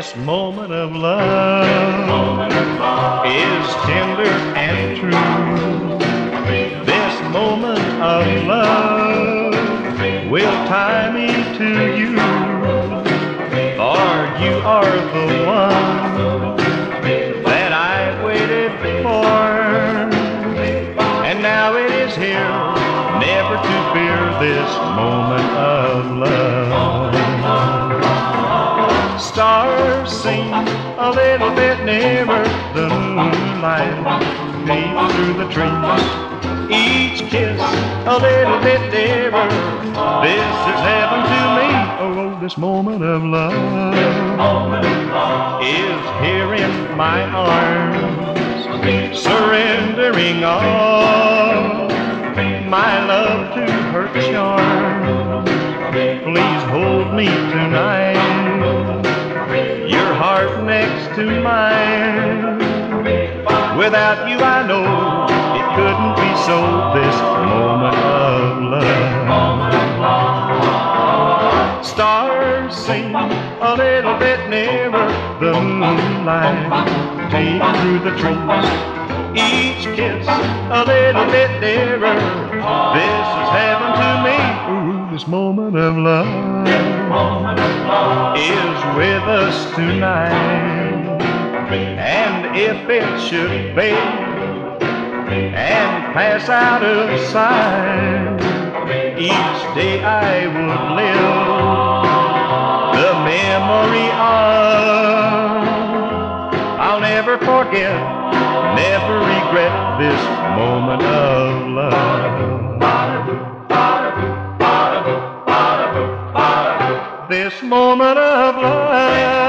This moment of love is tender and true. This moment of love will tie me to you. For you are the one that I waited for. And now it is here, never to fear this moment of Stars sing a little bit nearer, the moonlight peeps through the trees. Each kiss a little bit dearer. This is heaven to me. Oh, oh, this moment of love is here in my arms, surrendering all my love to her charm. Please hold me tonight, to mine. Without you, I know it couldn't be so. This moment of love. Stars sing a little bit nearer, the moonlight deep through the trees. Each kiss a little bit nearer. This is heaven to me. Ooh, this moment of love is with us tonight. If it should fade and pass out of sight, each day I would live the memory of. I'll never forget, never regret this moment of love. This moment of love.